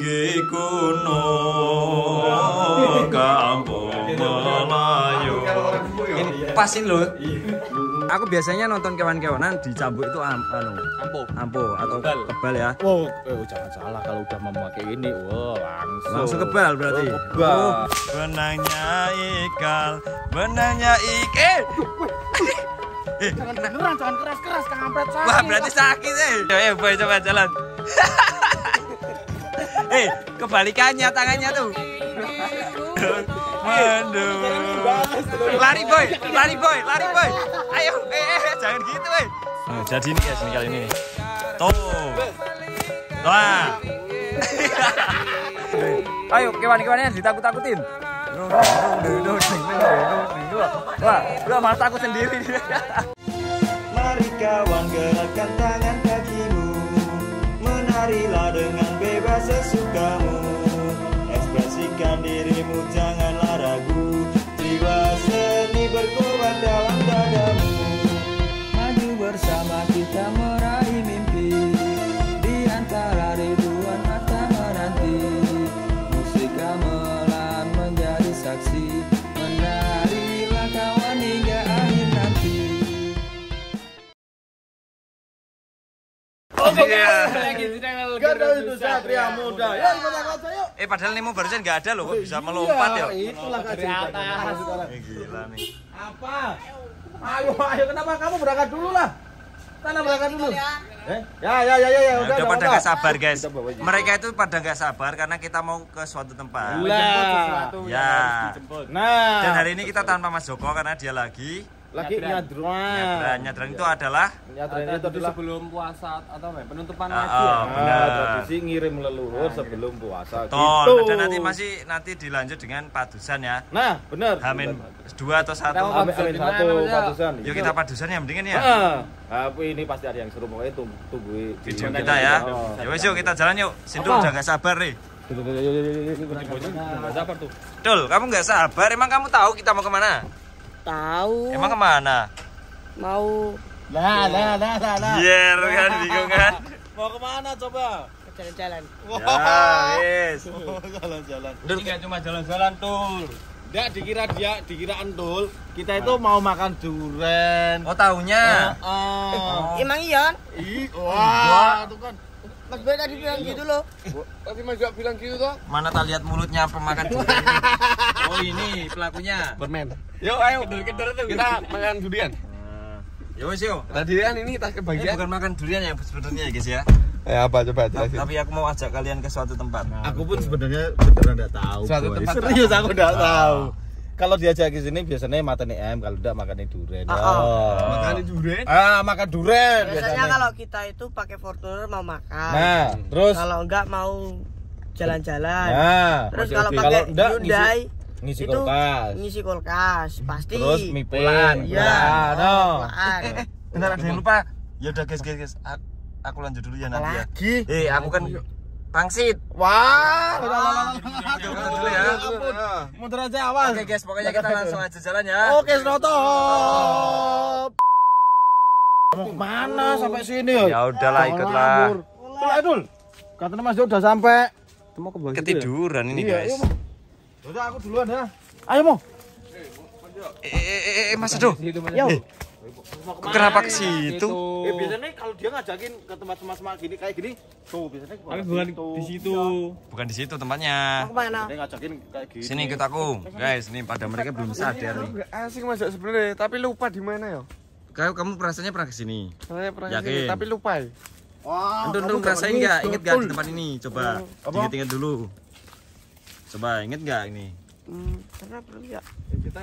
Nggih kuno kampung Melayu. Ini pasin loh. Aku biasanya nonton kewan-kewanan di Cambuk itu am, anu, Ampuh. ampuh atau Kebal. kebal ya. Oh, eh, jangan salah kalau udah memakai ini, wah langsung. Langsung kebal berarti. Oh, kebal. Oh, benangnya ikal, benangnya ike. Jangan beneran, jangan keras-keras, kampret sakit. Wah, berarti sakit eh. Ayo, boy coba jalan. eh, kebalikannya tangannya tuh. Mandu. Lari boy, lari boy, lari boy. Ayo, eh, eh jangan gitu eh. Nah, jadi ini guys, ini kali ini. Tuh. Wah. Ayo, kewan-kewannya ditakut-takutin. Wah, gua malah takut sendiri. Mari kawan gerakkan tangan kakimu Menarilah dengan sesukamu. Ekspresikan dirimu janganlah ragu. Jiwa seni berkorban dalam dadamu. Maju bersama kita meraih mimpi. Di antara ribuan mata menanti Musik gamelan menjadi saksi. Menarilah kawan hingga akhir nanti Gada itu satria muda. Ya, ikut aku aja yuk. Eh padahal Nemo barusan nggak ada loh, kok bisa melompat ya? Iya, Itulah Dari atas. Eh, gila nih. Apa? Ayo, ayo kenapa kamu berangkat dulu lah? Sana berangkat dulu. Eh? Ya, ya, ya, ya, ya. Nah, Udah, udah pada nggak sabar guys. Mereka itu pada nggak sabar karena kita mau ke suatu tempat. Lah. Ya. Nah. Dan hari ini kita tanpa Mas Joko karena dia lagi lagi Nyadran. nyadran. nyadran. Nyadran itu adalah Nyadran itu adalah sebelum puasa atau apa ya? Penutupan Ah, ngaji ah. ya? benar. Ah, tradisi ngirim leluhur sebelum puasa Ton. gitu. Dan nanti masih nanti dilanjut dengan padusan ya. Nah, benar. Hamin dua atau satu. Amin, amin Di mana, satu Mas, ya? patusan. Yuk kita padusan yang mendingan ya. Ah, tapi ini pasti ada yang seru pokoknya tunggu tunggu Video kita ya. Ya wes yuk kita jalan yuk. Sindu udah nggak sabar nih. Dul, kamu nggak sabar. Emang kamu tahu kita mau ke mana? Tahu. Emang ke mana? mau Nah, nah, nah, nah, nah. Biar kan bingung kan? Mau ke mana coba? jalan-jalan. Ya, wes. Jalan-jalan. Ini nggak cuma jalan-jalan tuh. Enggak dikira dia, dikira endul. Kita itu mau makan duren. Oh tahunya. Oh. Emang iya? Ih, wah, tuh kan. Mas Boy tadi bilang gitu loh. Tadi Mas juga bilang gitu toh. Mana tak lihat mulutnya pemakan durian. Oh ini pelakunya. Permen. Yuk, ayo. Kita makan durian. Ya wes yuk. Tadi kan ini tas Ini kebagian. bukan makan durian ya sebenarnya ya guys ya. Eh apa coba Ta- Tapi aku mau ajak kalian ke suatu tempat. Aku pun sebenarnya beneran enggak tahu. Suatu boy. tempat serius aku enggak Ah. tahu. Kalau diajak ke sini biasanya makan em, kalau enggak makan duren. Ah, Oh. Makan durian. Ah, makan duren Biasanya kalau kita itu pakai Fortuner mau makan. Nah, terus Kalau enggak mau jalan-jalan. Nah, Terus kalau pakai enggak, Hyundai ngisi itu kulkas. ngisi kulkas pasti. Terus mie pelan. Iya. Pelan, no. oh, pelan. Eh, bentar ada yang lupa. Ya udah guys guys Aku lanjut dulu ya nanti ya. Lagi. Eh aku kan pangsit. Wah, dulu ya. Mundur aja awas. Oke guys, pokoknya kita langsung aja jalan ya. Oke, stop. Mau ke mana sampai sini ya? Ya udahlah ikutlah. Dul, ayo, Dul. Katanya Mas Jo udah sampai. Ketiduran ini Iya, guys. iya. Udah aku duluan ya. Ayo, Mo. Eh, eh, eh, eh, Mas Aduh. Yo. Kok kenapa ke situ? Eh, biasanya kalau dia ngajakin ke tempat semak gini kayak gini, tuh biasanya ke Tapi bukan situ. di situ. Bukan di situ tempatnya. Mau ke mana? Dia ngajakin kayak gini. Sini ikut aku. Guys, ini pada mereka belum sadar nih. asik masuk sebenarnya tapi lupa di mana ya Kau kamu perasaannya pernah ke sini? saya pernah Yakin? ke sini, tapi lupa ya Wah, Antum tuh nggak ngerasain nggak? Ingat nggak di tempat ini? Coba inget-inget dulu. Coba inget nggak ini? Hmm, karena belum ya. Ya, kita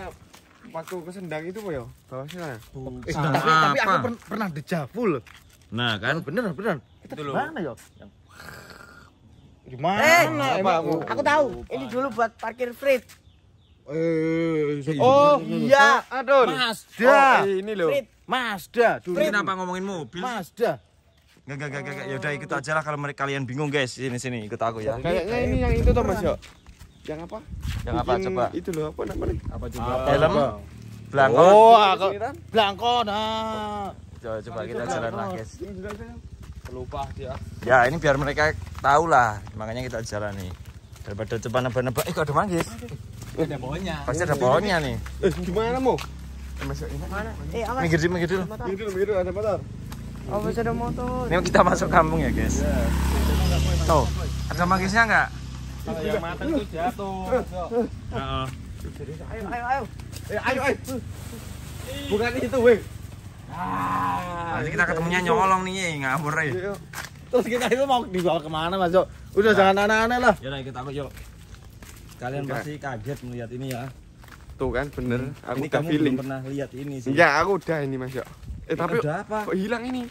waktu ke Sendang itu Pak, ya bawah sana Eh, Sama tapi, tapi aku apa? per- pernah dejavu loh. Nah kan? Bener, bener. Kita Itu di loh. mana ya? Di mana? Eh, apa Aku tahu. Ini dulu buat parkir free. Eh, oh Iya. aduh Mazda. oh, ini loh Free. Mazda dulu. Ini kenapa ngomongin mobil? Mazda. Gak, gak, gak, gak, gak. Yaudah ikut aja lah kalau mereka kalian bingung guys. Sini, sini, ikut aku ya. kayaknya ini yang itu tuh Mas yo yang apa Yang apa coba? itu loh apa namanya Apa coba? Helm, belangkon. Oh, aku Blangkon. Nah. Coba, coba kita jalan lah guys. Lupa dia. Ya, ini biar mereka tahu lah. Makanya kita jalan nih. Daripada cepat nebak-nebak. Eh, kok ada manggis? Ada pohonnya. Pasti ada pohonnya nih. Eh, gimana mau? Eh, masuk ini. Mana? Eh, awas. Minggir dulu, minggir dulu. Ini dulu, dulu, ada motor. Awas ada motor. Ini kita masuk kampung ya, guys. Tuh, ada manggisnya nggak? Kalau yang matang tuh jatuh. Heeh. Ayo, ayo, ayo. Eh, ayo, ayo. Bukan itu, weh. Nanti kita ketemunya nyolong nih, ngawur ya. Ayo. Terus kita itu mau dibawa ke mana Mas Jok? Udah jangan aneh-aneh lah. Yaudah, kita aku yuk. Kalian Enggak. pasti kaget melihat ini ya. Tuh kan, bener. Aku ini udah kamu feeling. belum pernah lihat ini sih. Enggak, aku udah ini, Mas. Yo. Eh, tapi udah apa? kok hilang ini?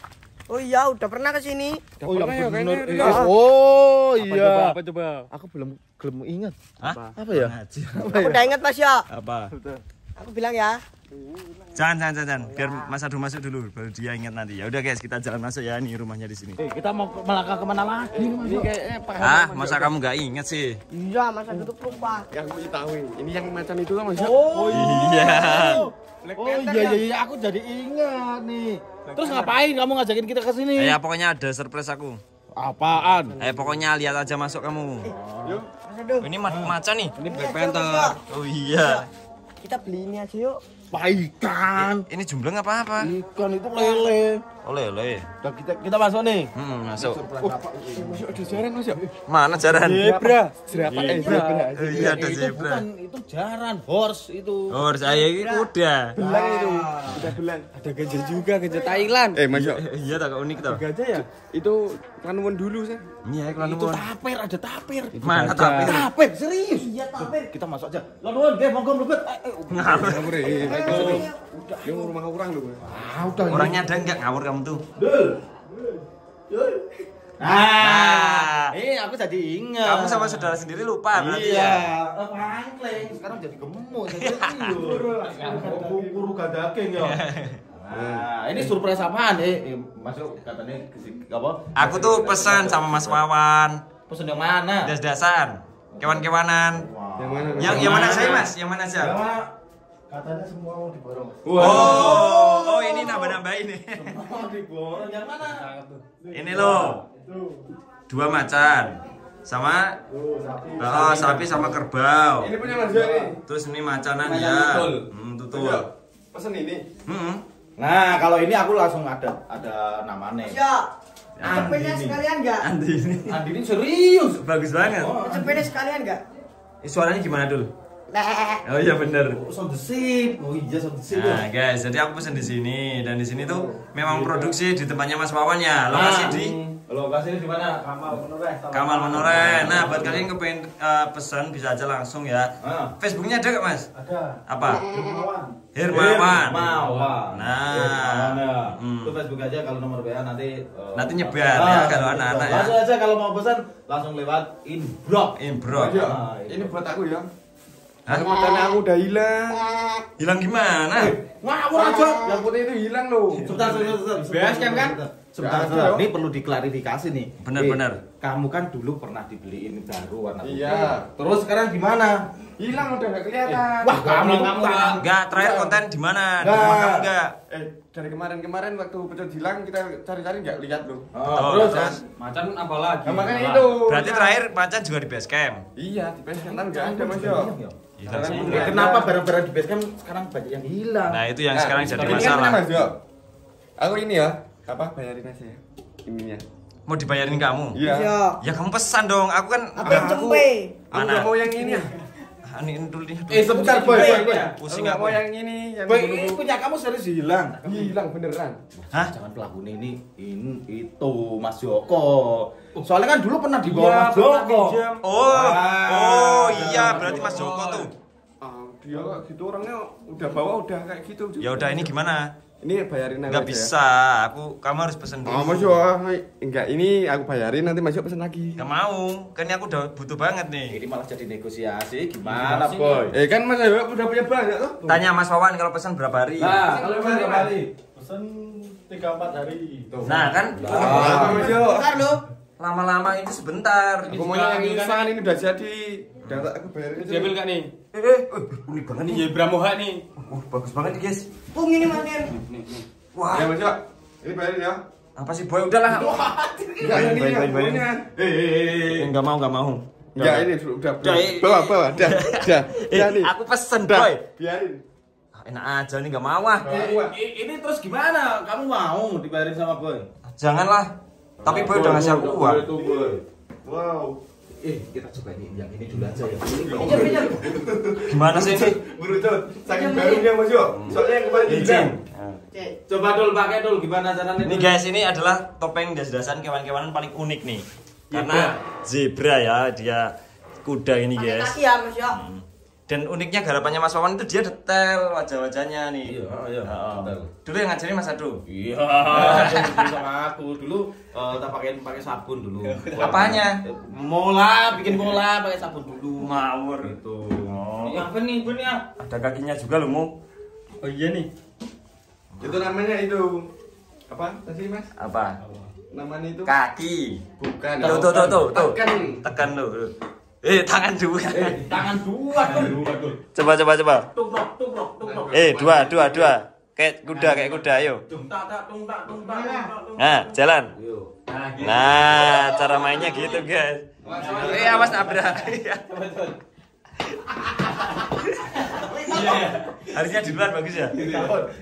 Oh iya, udah pernah ke sini. Udah pernah ya kayaknya. bener. Ria. Oh Apa iya. coba? Apa coba? Aku belum belum ingat. Hah? Apa ya? Ngaji. Aku udah ingat Mas ya. Apa? Aku bilang ya. Jangan, jangan, jangan, jangan. Biar Mas Adu masuk dulu, baru dia ingat nanti. Ya udah guys, kita jalan masuk ya. Nih rumahnya di sini. Eh, kita mau ke- melangkah ke mana lagi? Ini kayaknya Pak Ah, masa kamu nggak ingat sih? Iya, Mas Adu tuh lupa. yang aku tahu ini yang macan itu kan Mas. Yo. Oh Iya. Oh iya iya iya aku jadi ingat nih. Terus ngapain kamu ngajakin kita ke sini? Ya pokoknya ada surprise aku. Apaan? Eh pokoknya lihat aja masuk kamu. Adu. Ini ma- macan nih. Ini Black Panther. Oh iya. Kita beli ini aja yuk. Paikan. Ini jumbleng apa apa? Ikan itu lele. Oh lele. Udah kita kita masuk nih. Hmm, masuk. Ada jaran Mas. Mana jaran? Zebra. Zebra. Eh, zebra. Oh, iya ada itu zebra. bukan itu jaran horse itu. Oh, saya ini kuda. Belang itu. Udah belang. Ada gajah juga, gajah Thailand. Eh, Mas Yo. Iya tak unik tau. Gajah ya? Itu kanuan dulu sih. Iya, kalau Itu tapir ada tapir. Mana tapi? Tapir serius. Iya, tapir. Kita masuk aja. Laluan, ge monggo mlebet. Eh, eh, Ngawur. Ngawur ya. Yang rumah orang. Ah, udah. Orangnya ada enggak ngawur kamu tuh? Nah, eh aku jadi ingat. Kamu sama saudara sendiri lupa berarti Iya. ya. Pangkleng. Sekarang jadi gemuk, jadi gak daging ya. Nah, ini surprise apaan? Eh, eh, masuk katanya apa? Aku tuh pesan sama Mas Wawan. Pesen yang mana? Das-dasan. Kewan-kewanan. Yang mana? Yang yang mana saya Mas? Yang mana aja? Yang mana? Katanya semua mau diborong. Oh, oh ini nambah-nambah ini. Oh, diborong. Yang mana? Ini loh. Dua macan. Sama oh, sapi sama kerbau. Ini punya Mas nih. Terus ini macanan Macan ya. tutul. Hmm, tutul. Pesen ini. Hmm. Nah, kalau ini aku langsung ada ada namanya. Ya. Ya, Cepetnya ini. sekalian enggak? Andi ini. Andi ini serius. Bagus banget. Oh, Cepetnya sekalian enggak? Eh, suaranya gimana dulu? Nah. Oh iya bener. sound the ship. Oh iya sound the ship. Nah guys, jadi aku pesen di sini dan di sini tuh memang produksi di tempatnya Mas Wawan ya. Lokasi di Lokasinya di mana? Kamal Menoreh. Kamal Menoreh. Nah, buat kalian yang kepengen eh, pesan bisa aja langsung ya. Ah. Facebooknya ada gak Mas? Ada. Apa? Hermawan. Hermawan. Hermawan. Nah. Hermawan, ya. Hmm. Itu Facebook aja kalau nomor WA nanti eh, Nanti nyebar ya, kalau anak-anak ya. Langsung aja kalau mau pesan langsung lewat inbox. Yo, Ah, ini buat aku ya. Hah? Macannya aku udah hilang. Hilang gimana? Ngawur aja. Yang putih itu hilang loh. Sebentar, sebentar, sebentar. Kan? Sebentar, sebentar. Ini perlu diklarifikasi nih. Benar, Eh, benar. Kamu kan dulu pernah dibeliin baru warna putih. Iya. Terus sekarang gimana? Hilang udah nggak kelihatan. Wah, kamu kamu tak. Enggak, terakhir konten di mana? Di Nggak. rumah kamu enggak? Eh, dari kemarin-kemarin waktu pecel hilang kita cari-cari nggak lihat loh. Oh, Oh, terus, terus? Macan apa lagi? Nah, makanya itu. Berarti terakhir macan juga di base camp. Iya, di base camp nggak ada Mas Yo. Hilang. Eh, Kenapa barang-barang di basecamp sekarang banyak yang hilang? Nah, itu yang Nah, sekarang jadi ini kan masalah. Mas Yo. Aku ini ya, apa bayarin aja ya. Ininya. Mau dibayarin kamu? Iya. Ya. Ya kamu pesan dong. Aku kan aku- cempe? Aku Mana? nggak mau yang ini ya. Ah, Ini dulu nih. Eh, sebentar, boy, boy, boy. Aku Pusing aku. mau yang ini, yang Boy, ini punya kamu serius hilang. hilang beneran. Hah? Jangan pelakunya ini, ini itu Mas Joko. Soalnya kan dulu pernah dibawa Iya, Mas Joko. Oh, Ah. oh iya berarti Mas Joko tuh. Ah, dia gitu orangnya udah bawa udah kayak gitu. Ya udah ini gimana? Ini bayarin aku Enggak aja ya. bisa. Aku kamu harus pesen dulu. Oh, Mas enggak ini aku bayarin nanti Mas pesen lagi. Enggak mau. Kan ini aku udah butuh banget nih. Ini malah jadi negosiasi gimana, Negosiasi. Boy? Eh kan Mas Yo udah punya banyak tuh. Tanya Mas Wawan kalau pesan berapa hari. Nah, kalau memang kembali. Pesen 3-4 hari. Nah, kan Ah, Mas Yo. Bentar lo. Lama-lama ini sebentar. Aku mau yang instan ini udah jadi. Udah tak aku bayarin aja. Diambil gak nih? Eh, eh, eh, unik banget Ini nih. Zebra Moha nih. Oh, bagus banget nih, guys. Pung ini mandir. Nih, nih. Ya Wah, Mas Yo. Ini bayarin ya. Apa sih boy udahlah. Enggak baik, baik. punya. Eh, eh, eh. Enggak mau, enggak mau. Enggak ini udah Udah, eh. bawa bawa dah dah Eh, dah nih aku pesen boy. biarin Enak aja nih enggak mau ah. Eh, i- ini terus gimana? Kamu mau dibayarin sama boy? Janganlah. Tapi boy udah ngasih aku uang. Itu boy. wow Eh, kita coba ini yang ini dulu aja ya. Pinjam, pinjam. Gimana sih ini? berutut saking barunya mas yo soalnya yang kemarin dibilang. Coba dul pakai dul gimana caranya? Ini guys, ini adalah topeng das-dasan kewan-kewanan paling unik nih. Karena zebra ya, dia kuda ini Pakai guys. kaki ya, Mas ya. Dan uniknya garapannya Mas Wawan itu dia detail wajah-wajahnya nih. Iya, iya, Heeh. detail. Dulu yang ngajarin Mas Adu. Iya, sama aku dulu eh, tak pakai pakai sabun dulu. Apanya? Eh, Mola, bikin mola pakai sabun dulu. Ngawur. Itu. Oh. Ini apa nih bunnya? Ada kakinya juga loh, Mu. Oh iya nih. itu namanya itu apa tadi mas Apa? namanya itu Kaki. bukan Tuh, tuh, tuh, tuh, tuh. Tekan. Tekan lu. Eh, tangan dua. Eh, tangan dua dul. Coba, coba, coba. Tubrok, tubrok, tubrok. Eh, dua, dua, dua. Kayak kuda, kayak kuda, ayo. Nah, jalan. Ayo. Nah, cara mainnya gitu, guys. Eh, awas nabrak. Harusnya di luar bagus ya.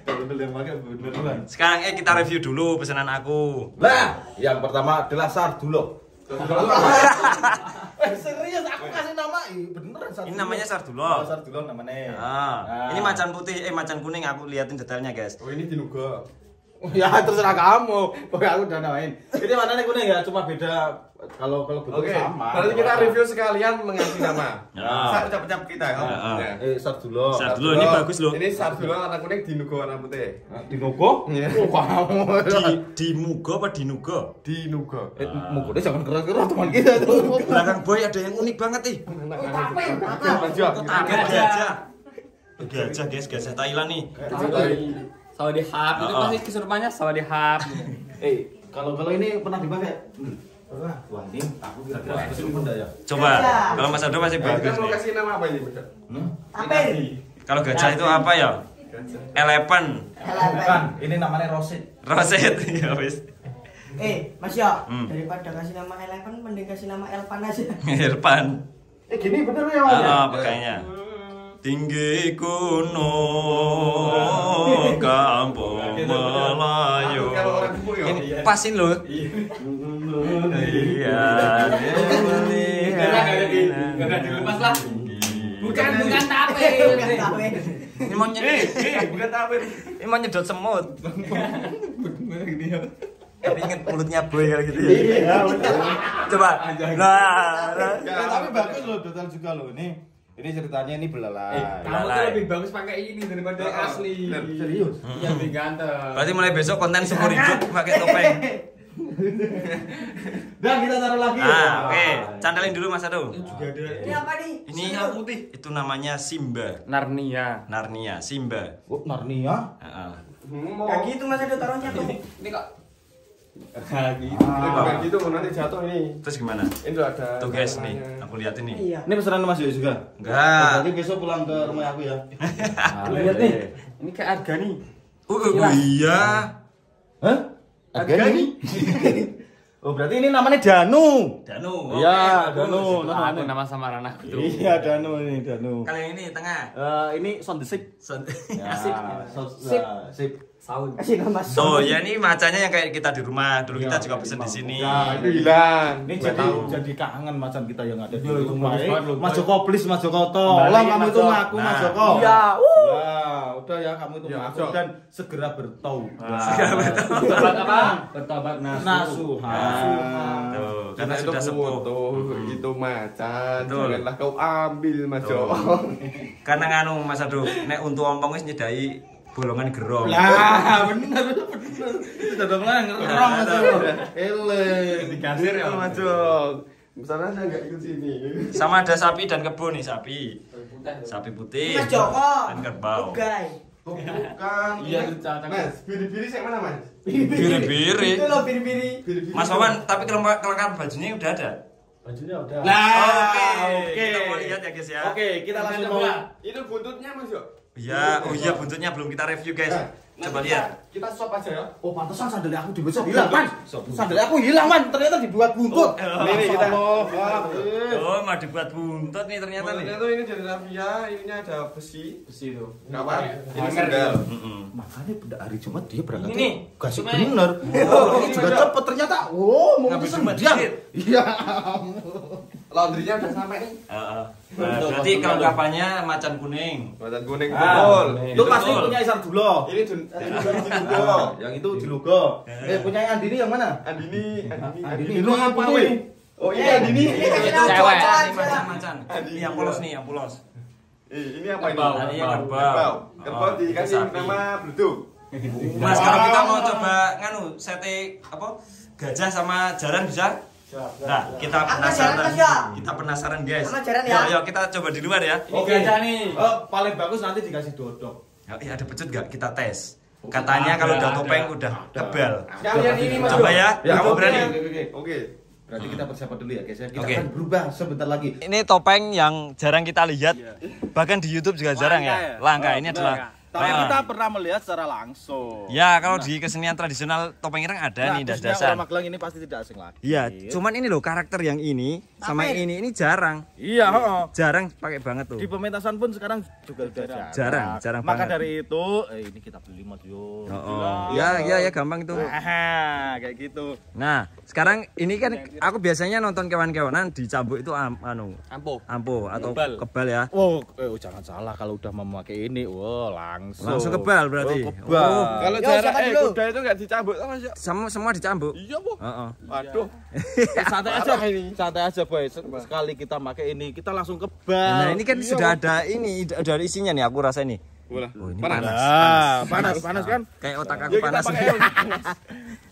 Beneran. Sekarang eh kita review dulu pesanan aku. Lah, yang pertama adalah sardulo. Eh, serius aku kasih nama eh, beneran sardulo. Ini namanya Oh, sardulo. sardulo namanya. Ah, Nah. ini macan putih, eh macan kuning aku liatin detailnya, guys. oh ini dinuga Ya terserah kamu. Pokoknya aku udah namain. Ini warnanya kuning ya, cuma beda kalau kalau bentuk oke sama. berarti kita review sekalian mengasih nama Ya. cap-cap kita Ya, ya. Ya. Eh, sardulo. Sardulo ini bagus loh. ini sardulo warna kuning dinuga warna putih Di logo? Iya. Oh, kamu. Di di mugo apa di nugo? dinuga Eh, mugo deh jangan keras-keras teman kita tuh. Belakang boy ada yang unik banget nih. Mas Jo, Gajah. Gajah, guys, gajah Thailand nih. Sawadee hap itu Oh, oh. pasti kesurupannya sawadee hap. Eh, kalau kalau ini pernah dipakai? Aku kira-kira ya. Coba, kalau Mas Ado masih Nah, kita bagus mau nih. kasih nama apa ini? Hmm? Apa ini? Kalau gajah itu apa ya? Elephant, Bukan, ini namanya roset. roset, ya wis. Eh, Mas ya, Hmm. daripada kasih nama Eleven, mending kasih nama Elpan aja. Irfan. Eh, gini bener ya, Mas? Ah, pegangnya. Tinggi gunung kampung Melayu. Kalau orang Timur ya? Ini pasin loh. Iya. Gak dilepas lah. Bukan bukan tape. Bukan tahu. Ini mau nyedot, bukan tapir ini mau nyedot semut. Tapi inget mulutnya boy kalau gitu ya. Iya, Coba. Nah, nah. Eh, tapi bagus loh, detail juga loh. Ini ini ceritanya ini belalai. Eh, kamu tuh lebih bagus pakai ini daripada yang asli. Serius? Iya lebih ganteng. Berarti mulai besok konten seumur hidup pakai topeng. Dan kita taruh lagi. Ah, oke. Candalin dulu Mas Ado. Ini apa nih? Ini itu namanya Simba. Narnia. Narnia, Simba. Oh, Narnia. Heeh. Gak gitu Mas ada taruhnya tuh. Ini kok Ini bukan gitu nanti jatuh ini Terus gimana? ini tuh ada Tuh guys nih, aku lihat ini. Iya. Ini pesanan Mas Yo juga. Enggak. Jadi besok pulang ke rumah aku ya. lihat nih. Ini kayak harga nih. Oh, oh, iya. Hah? Harga nih? Oh, berarti ini namanya Danu. Danu. Iya, oke, Danu. bagus. Aku nama samaran aku tuh. Iya, Danu ini, Danu. Kali ini tengah. Eh, ini sound the sip. Son- Ya, Sip. Sip. sip. Nama Oh ya ini macanya yang kayak kita di rumah. Dulu kita juga pesen di sini. nah itu hilang Ini jadi tahu. jadi kangen macam kita yang ada di Iya, rumah. Eh, Mas. Joko please Mas Joko tolong kamu itu Joko. ngaku Mas Nah. Joko. Iya. Nah, udah ya kamu itu Ya, ngaku dan segera bertaubat. Bertobat apa? Bertobat nasu. Nasuhan. Tuh, karena sudah itu sepuh. butuh itu macan janganlah kau ambil mas Jo Karena nganu Mas Ado, nek untuk ompong wis nyedai bolongan gerong. Lah, bener bener. Itu udah mulai ngerong Mas Joko. Ele. Di kasir ya. mas Jo misalnya saya nggak ikut sini Sama ada sapi dan kebo nih sapi. Sapi putih Mas Joko. dan kerbau. Guys. oh, bukan Iya, cocok. mas biri-biri saya mana mas Biri-biri. Itu loh biri-biri. Mas Wawan, tapi kelengkap kelengkapan bajunya udah ada. Bajunya udah. Nah, Oke, kita mau lihat ya guys ya. Oke, kita langsung mau itu buntutnya mas Jo Iya, oh iya buntutnya belum kita review guys. Nah, Coba lihat. Kita stop aja ya. Oh, pantesan sandalnya aku dibuat hilang, Man. Sandalnya aku hilang, Man. Ternyata dibuat buntut. Ini nih kita. Oh, mau dibuat buntut nih ternyata nih. Tuh ini dari rafia, ininya ada besi. Besi itu. Kapan? Ini sendal. Makanya pada hari Jumat dia berangkat. Ini nih, Kasih cuma bener. Oh, ini juga cepet ternyata. Oh, mau dikit. Iya. Laundrynya udah sampai nih. Heeh. Nah, berarti kelengkapannya macan kuning. Macan kuning Ah, betul. Itu pasti Betul. punya Isar Dulo. Ini dun, di Lugo. Yang itu di Lugo. Eh, punya Andini yang mana? Andini, Andini, Andini, Andini lu apa, weh? Oh iya Andini. Cewek. Ini macan-macan. Ini yang polos nih, yang polos. Eh, ini apa ini? Kerbau. Ini yang kerbau. Kerbau. Kerbau Oh, dikasih nama Bleduk. Mas, kalau kita mau coba nganu sate apa? Gajah sama jaran bisa? Nah, kita penasaran. ya? Kita penasaran, guys. Yuk, ya? yuk kita coba di luar ya. Ini gajah nih. Oh, paling bagus nanti dikasih dodok. Ya, iya, ada pecut gak? Kita tes. Katanya kalau udah topeng udah tebal. Kalian ini Mas. Coba ya, Ya, kamu oke, berani? oke, oke. Oke. Berarti kita persiapan dulu ya, guys. ya. Kita Oke. akan berubah sebentar lagi. Ini topeng yang jarang kita lihat, bahkan di YouTube juga jarang ya. Langka, ini adalah. Tapi Ah. kita pernah melihat secara langsung. Ya, kalau di kesenian tradisional topeng ireng ada Nah, nih khususnya das-dasan. orang Magelang ini pasti tidak asing lagi. Iya, cuman ini loh karakter yang ini sama yang ini ini jarang. Iya, heeh. Jarang pakai banget tuh. Di pementasan pun sekarang juga sudah jarang. Jarang, jarang Maka banget. dari itu, eh, ini kita beli mas yo. Oh, oh. Ya, ya, ya gampang itu. Haha, kayak gitu. Nah, sekarang ini kan aku biasanya nonton kewan-kewanan di cambuk itu am, anu, Ampuh. ampuh atau Kebal. kebal ya. Oh, eh, oh, jangan salah kalau udah memakai ini, wow langsung. Langsung kebal berarti. Oh, kebal. Oh, Kalau jarak eh kuda itu enggak dicambuk sama sih. semua semua dicambuk. Iya, Bu. Heeh. Waduh. santai aja ini. santai aja boy Se- sekali kita pakai ini kita langsung kebal Nah, ini kan sudah ada ini udah ada isinya nih aku rasa ini. Bola. Oh, ini Panas. panas. Ah, panas panas kan Kayak otak aku kita panas.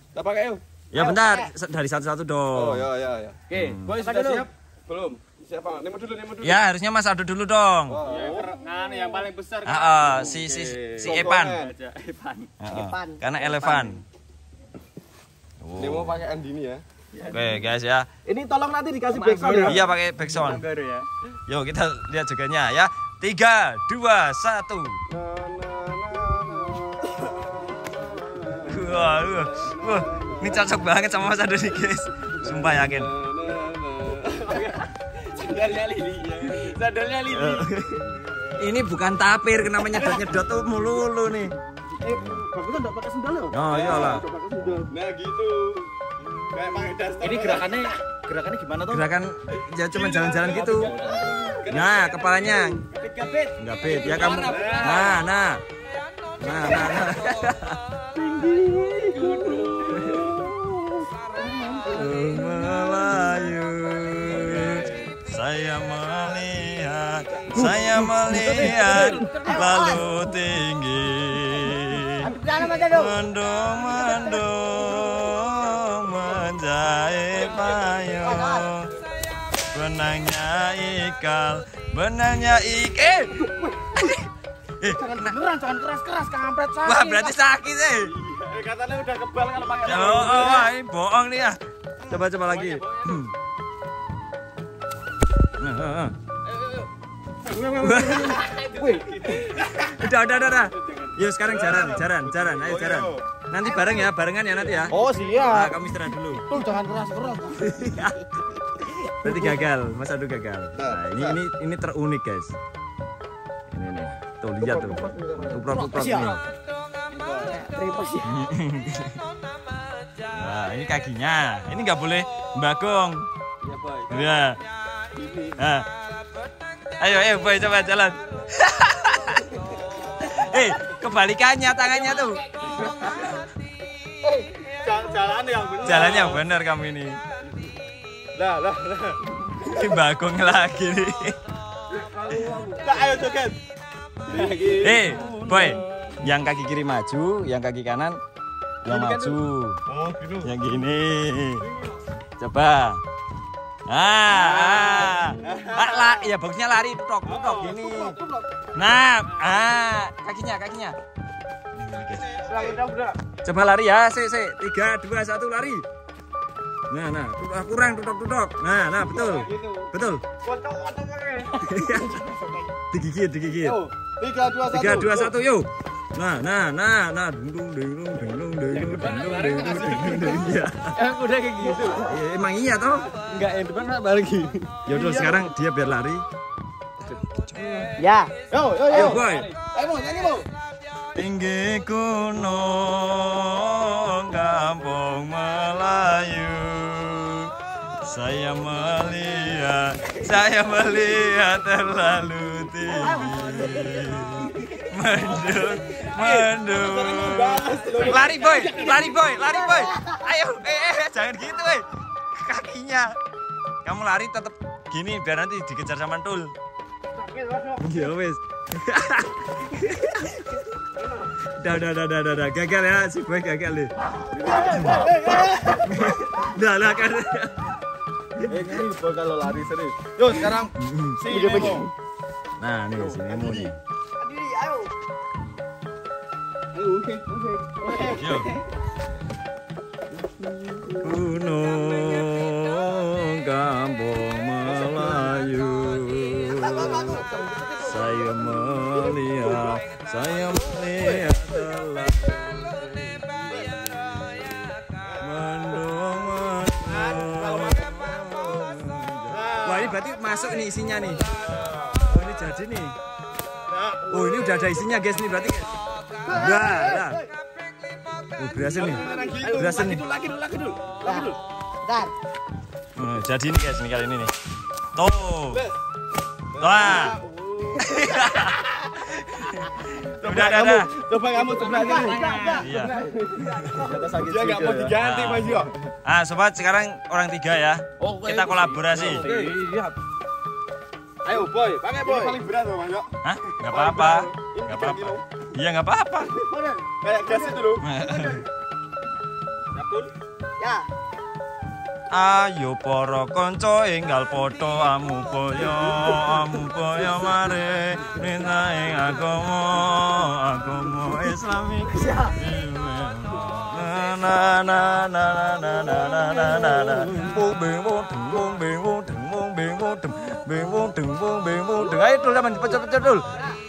Kita pakai yuk. ya bentar, dari satu-satu Oh, dong. ya ya ya. oke boy sudah siap Belum. Siapa? Nemu dulu, nemu dulu. Ya, harusnya Mas Adu dulu dong. Oh. nah yang paling besar Ah, ah, si si si Epan. Ah, ah. Karena elevan. Nemu pakai Andini ya. Oke, guys ya. ini tolong nanti dikasih backsound ya Iya pakai backsound. baru ya Yuk kita lihat jogetnya ya. Tiga, dua, satu. Wah, wah, wah. Ini cocok banget sama Mas Adu nih guys. Sumpah yakin. Sandalnya lili sandalnya lili Ini bukan tapir, namanya nyedot nyedot tuh mululu nih. eh bagusnya enggak pakai sandal ya Oh iyalah. Nah, gitu. Kayak pakai daster. ini gerakannya gerakannya gimana tuh Gerakan ya cuma jalan-jalan gitu. Nah, kepalanya tiga bit Enggak bet ya kamu. Nah, nah. Nah, nah, nah. Melayu Saya melihat Lalu tinggi. Mendung mendung Menjahit payung Benangnya ikal Benangnya ikan Eh, jangan beneran jangan keras keras kampret sakit Wah berarti sakit eh. katanya udah kebal kalau pakai Oh, oh, ini bohong nih ya. Coba coba lagi. Hmm. Nah. Udah udah udah. udah. Yuk sekarang jaran, jaran, jaran, ayo jaran. Nanti bareng ya, barengan ya nanti ya. oh Nah, siap kamu istirahat dulu. tuh jangan keras keras Berarti gagal, Mas Adu gagal. Nah, ini ini ini terunik guys. Ini nih, tuh lihat tuh, tuprok tuprok ini. Nah, ini kakinya. Ini nggak boleh bagong. Ya. Nah. Ayo, ayo, boy, coba jalan. eh, kebalikannya tangannya tuh. jalan yang bener Jalannya benar kamu ini. lah lah lah Ini bagong lagi nih. Nah, ayo joget Eh, boy, yang kaki kiri maju, yang kaki kanan yang maju. Oh, gitu. Yang gini. Coba. Ah, ah. ah ya bagusnya lari tok tok gini. Nah, ah, kakinya, kakinya. Coba lari ya, si, si. Tiga, dua, satu, lari. Nah, nah, kurang, tutok, tutok. Nah, nah, betul, betul. digigit, digigit. Tiga, dua, satu. Tiga, dua, satu, yuk. Nah, nah, nah, nah, dudung, dudung, dudung, dudung, dudung, dudung, dudung, iya. Emang udah kayak gitu. Ya, emang iya toh? Enggak, yang depan nggak balik. Ya udah sekarang dia biar lari. Ya. Yo, yo, yo. Ayo, boy. Ayo, nyanyi, boy. Tinggi gunung kampung Melayu saya melihat, saya melihat terlalu tinggi. Mendung mendung Lari boy, lari boy, lari boy Ayo, eh, eh, jangan gitu eh Kakinya Kamu lari tetap gini biar nanti dikejar sama Tul Ya wes Dah, dah, dah, dah, dah, dah. Gagal ya, si boy gagal nih. Dah lah kan. Eh, ini boy kalau lari serius. Yo, sekarang si Nemo. Nah, nih si Nemo nih. Gunung kampung Melayu. Saya melihat, saya melihat telah. Wah ini berarti masuk ini isinya nih. Oh ini jadi nih. Oh ini udah ada isinya guys nih berarti. Oh, berhasil nih. Berhasil nih. Lagi dulu, lagi dulu. Bentar. Hmm, jadi ini guys, ini kali ini nih. Tuh. Wah. udah, udah, udah. Coba kamu sebelah sini. Iya. Dia nggak mau diganti, Mas Yo. Ah, sobat, sekarang orang tiga ya. Oke. Kita kolaborasi. Iya. Ayo, boy, pakai boy. Ini paling berat loh, Mas Yo. Hah? Nggak apa-apa. Nggak apa-apa. Iya, nggak apa-apa. Kayak gas itu loh. Ya. Ayo para kanca enggal padha amupaya amupaya mare minta ing agama agama Islamik na na na na na na na na na na na bung bung bung bung teng bung bing bung teng bing bung teng bung bing bung teng ayo dul cepet cepet dul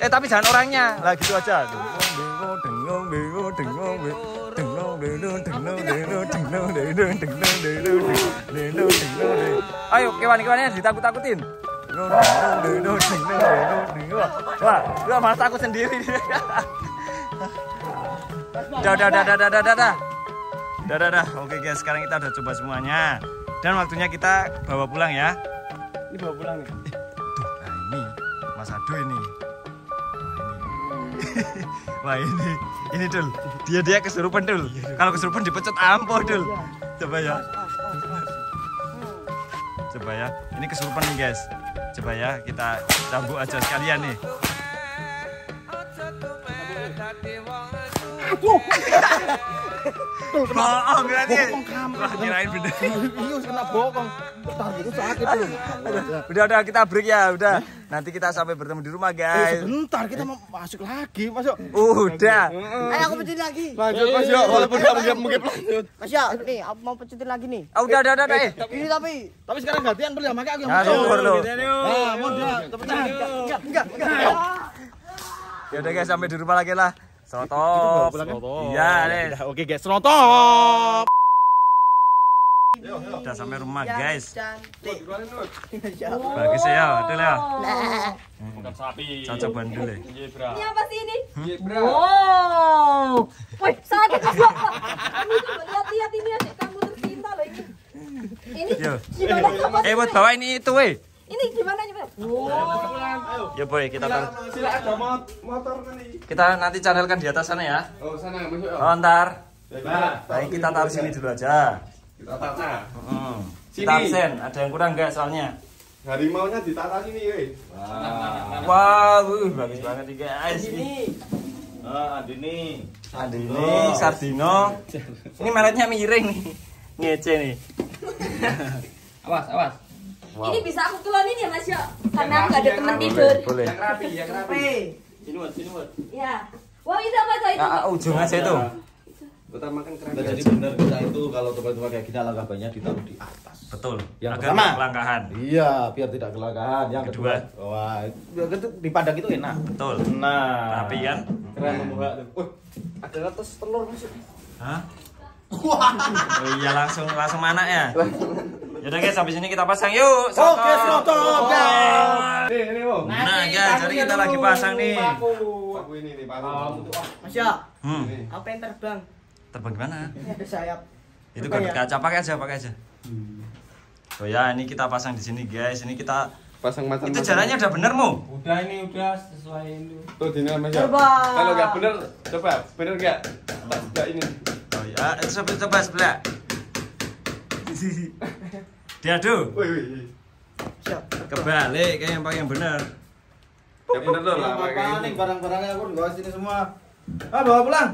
Eh tapi jangan orangnya. Lah gitu aja. Ayo kewan-kewannya ditakut-takutin. Wah, lu malah takut sendiri. Dah dah dah dah dah dah dah dah. Dah dah dah. Oke guys, sekarang kita udah coba semuanya. Dan waktunya kita bawa pulang ya. Ini bawa pulang ya? nih. Nah ini, Mas Ado ini. Wah ini, Wah ini, ini dul. Dia dia kesurupan dul. Kalau kesurupan dipecut ampuh dul. Coba ya. Coba ya. Ini kesurupan nih guys. Coba ya kita cambuk aja sekalian nih. Bohong berarti. Wah, kirain bener. Iya, kena bokong. Tar itu sakit loh. Udah udah kita break ya, udah. Nanti kita sampai bertemu di rumah Eh, guys. sebentar kita mau masuk lagi, Mas Yo. Udah. Ayo aku pecutin lagi. Lanjut, Mas Yo. Walaupun nggak mungkin mungkin lanjut. Mas ya, nih aku mau pecutin lagi nih. Ah, udah udah udah, udah. Eh. Ini tapi. Tapi sekarang gantian beli sama aku yang Ya, lu. Nah, mau tangan. Enggak, enggak, enggak. Ya udah guys, sampai di rumah lagi lah. Serotop. Iya, deh. Oke, guys, nonton. Udah sampai rumah guys. Cantik. Bagus ya, betul ya. Bukan sapi. Cocok bandul ya. Zebra. Ini apa sih ini? Wow. Wih, sakit Bapak. Kamu coba lihat-lihat ini adik kamu tercinta loh ini. Ini? Eh, buat bawa ini itu weh. Ini gimana nih, Mas? Wow. Ya boy, kita tar- Sila ada mot- motor nanti. kita nanti channelkan di atas sana ya. Oh, sana Mas Yo. Oh, ntar. Nah, Baik kita taruh sini dulu aja. kita tata. Hmm. Sini. Kita absen, ada yang kurang enggak soalnya? Harimau-nya ditata sini, weh. Wah, wih, bagus banget nih guys. Ah, Andini. Ada ini Sardino. Ini mereknya miring nih. Ngece nih. Awas, awas. Wow. Ini bisa aku tulonin ya, Mas Yo? Karena aku nggak ada teman tidur. Boleh. Yang rapi, yang rapi. Sini, Wad, sini, Wad. Ya. Wow, itu apa tuh itu? Ah, ah, ujung aja itu. Kita makan keran. Jadi benar kita itu kalau tempat-tempat kayak gini alangkah baiknya ditaruh di atas. Betul. Yang Agar pertama. kelangkahan. Iya, biar tidak kelangkahan. Yang Kedua. kedua, wah, itu di padang itu enak. Betul. Nah, Rapi kan? Keren membuka tuh. Wih, ada atas telur masuk. Hah? Oh iya langsung langsung mana ya? Yaudah guys, habis ini kita pasang yuk. Soto. Oke, soto. Nih, ini Bang. Nah, ya, jadi kita lagi pasang nih. Paku. Paku ini nih, paku. Mas ya, Hmm, apa yang terbang? terbang gimana? Ini ada sayap. Itu kan kaca pakai aja, pakai aja. Oh ya, ini kita pasang di sini guys. Ini kita Pasang macam itu jalannya udah bener mu. Udah ini udah sesuai itu. Tuh dini Mas. Coba. Kalau nggak bener, coba. Bener nggak? Tak ini. Oh ya, itu coba coba sebelah. Diadu. Wih, wih, wih. Siap. Kebalik kayak yang pakai yang bener. Ya bener tuh lah. Apa nih ini. barang-barangnya aku bawa sini semua. Ah, bawa pulang.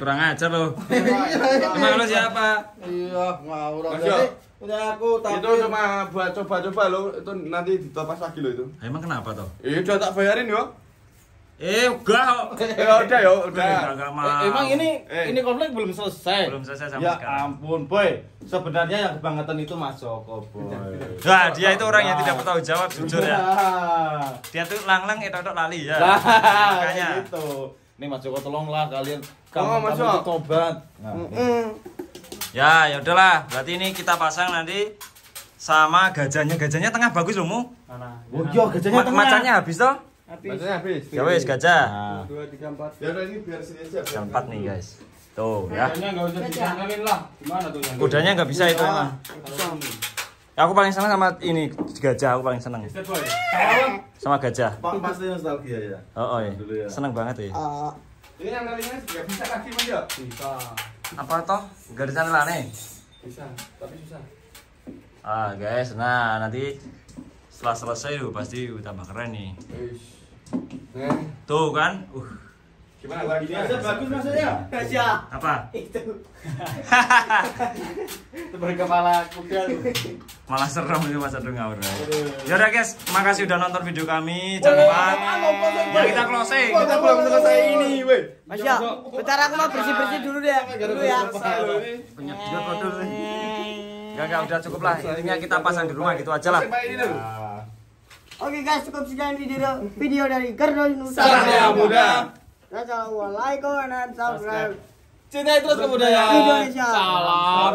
Kurang ajar loh. Iya, Emang lo siapa? Iya, ngawur aja. Yo. Udah aku tapi Itu cuma buat coba-coba lo. Itu nanti ditopas lagi lo itu. Emang kenapa toh? Eh, udah tak bayarin yo. Eh, enggak. Eh, udah yo, udah. Enggak. Eh, emang ini Eh. ini konflik belum selesai. Belum selesai sampai ya sekarang. ampun, boy. Sebenarnya yang kebangetan itu Mas Joko, boy. Nah, dia itu orang yang tidak bertanggung jawab, jujur ya. Dia tuh lang-lang itu lali ya. Nah, Makanya. gitu. Nih Mas Joko tolonglah kalian Oh, kamu Mas kamu itu tobat. Nah, Ya, ya udahlah. Berarti ini kita pasang nanti sama gajahnya. Gajahnya tengah bagus loh, Mu. Oh, iya, gajahnya Ma- tengah. Macannya habis toh? Habis. Ya wes gajah. Nah, Dua, tiga, empat. Ya udah ini biar sini aja. Jam 4 nih, guys. Tuh, ya. Kayaknya nggak usah disangkalin lah. Gimana tuh yang? Kudanya nggak bisa itu emang. Aku paling senang sama ini gajah, aku paling senang. Sama gajah. Pak pasti nostalgia ya. Oh, oh ya. Dulu ya. Senang banget ya. Ah, Ini yang kalinya nggak bisa lagi mas ya? Bisa. Apa toh? Gak ada channel aneh. Bisa, tapi susah. Ah, guys. Nah, nanti setelah selesai tuh pasti tambah keren nih. Wih. Nah, Tuh kan? Uh, gimana lagi? Bagus maksudnya. Ya, apa? itu. Itu berkepala kuda. Malah serem ini Mas Adu ngawur. Ya udah guys, makasih udah nonton video kami. Jangan lupa ya kita closing. Kita belum selesai ini, weh. Mas ya, bentar aku mau bersih-bersih dulu deh. Dulu ya. Penyedot kodul. Enggak enggak udah cukup lah. Intinya kita pasang di rumah gitu aja lah. Oke guys, cukup sekian video video dari Gerdo Satria Muda. Assalamualaikum dan subscribe. Cintai terus kebudayaan. Indonesia. Salam.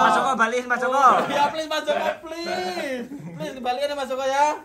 Mas Joko balik Mas Joko. Ya please Mas Joko please. Please balikin ya Mas Joko ya.